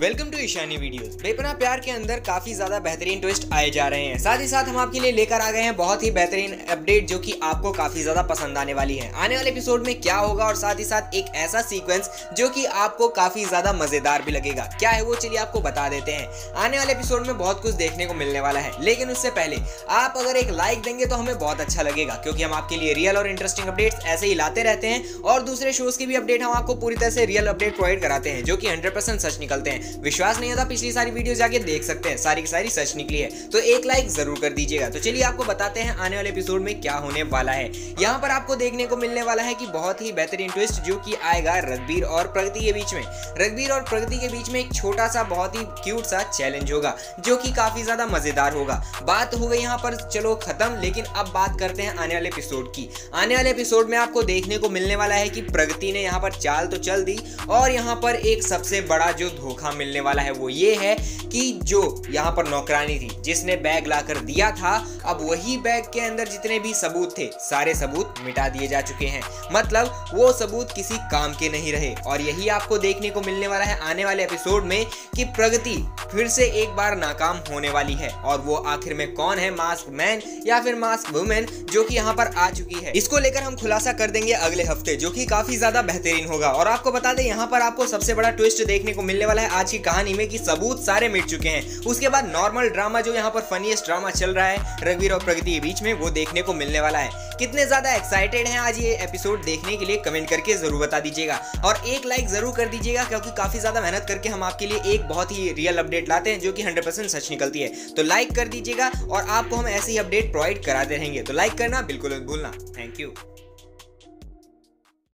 Welcome to Ishani videos बेपना प्यार के अंदर काफ़ी ज़्यादा बेहतरीन ट्विस्ट आए जा रहे हैं। साथ ही साथ हम आपके लिए लेकर आ गए हैं बहुत ही बेहतरीन अपडेट जो कि आपको काफ़ी ज़्यादा पसंद आने वाली है। आने वाले एपिसोड में क्या होगा और साथ ही साथ एक ऐसा सीक्वेंस जो कि आपको काफ़ी ज़्यादा मज़ेदार भी लगेगा। क्या है वो चलिए आपको बता देते हैं। आने वाले एपिसोड में बहुत कुछ देखने को मिलने वाला है। लेकिन उससे पहले आप अगर एक लाइक देंगे तो हमें बहुत अच्छा लगेगा, क्योंकि हम आपके लिए रियल और इंटरेस्टिंग अपडेट्स ऐसे ही लाते रहते हैं और दूसरे शोज़ की भी अपडेट हम आपको पूरी तरह से रियल अपडेट प्रोवाइड कराते हैं, जो कि हंड्रेड सच निकलते हैं। विश्वास नहीं होता, पिछली सारी वीडियो जाके देख सकते हैं, सारी की सारी सच निकली है। तो एक लाइक ज़रूर कर दीजिएगा। तो चलिए आपको बताते हैं, आने वाले एपिसोड में क्या होने वाला है। यहाँ पर आपको देखने को मिलने वाला है कि बहुत ही बेहतरीन ट्विस्ट जो कि आएगा रघबीर और प्रगति के बीच में। रघबीर और प्रगति के बीच में एक छोटा सा, बहुत ही क्यूट सा चैलेंज होगा, जो कि काफ़ी ज़्यादा मज़ेदार होगा। बात हो गई यहाँ पर, चलो खत्म, लेकिन अब बात करते हैं आने वाले एपिसोड की। आने वाले एपिसोड में आपको देखने को मिलने वाला है कि प्रगति ने यहाँ पर चाल तो चल दी और यहाँ पर एक सबसे बड़ा जो धोखा मिलने वाला है वो ये है कि जो यहाँ पर नौकरानी थी, जिसने बैग लाकर दिया था, अब वही बैग के अंदर जितने भी सबूत थे, सारे सबूत मिटा दिए जा चुके हैं। मतलब वो सबूत किसी काम के नहीं रहे। और यही आपको देखने को मिलने वाला है आने वाले एपिसोड में कि प्रगति फिर से एक बार नाकाम होने वाली है। और वो आखिर में कौन है मास्क मैन या फिर मास्क वुमेन जो कि यहाँ पर आ चुकी है? इसको लेकर हम खुलासा कर देंगे अगले हफ़्ते, जो कि काफ़ी ज़्यादा बेहतरीन होगा। और आपको बता दें, यहाँ पर आपको सबसे बड़ा ट्विस्ट देखने को मिलने वाला है आज की कहानी में कि सबूत सारे मिट चुके हैं। उसके बाद नॉर्मल ड्रामा जो यहाँ पर फनीस्ट ड्रामा चल रहा है, रघुवीर और प्रगति के बीच में, वो देखने को मिलने वाला है। कितने ज़्यादा एक्साइटेड हैं आज ये एपिसोड देखने के लिए कमेंट करके ज़रूर बता दीजिएगा। और एक लाइक ज़रूर कर दीजिएगा, क्योंकि काफ़ी ज़्यादा मेहनत करके हम आपके लिए एक बहुत ही रियल अपडेट लाते हैं जो कि 100% सच निकलती है। तो लाइक कर दीजिएगा और आपको हम ऐसी अपडेट प्रोवाइड कराते रहेंगे। तो लाइक करना बिल्कुल भूलना। Thank you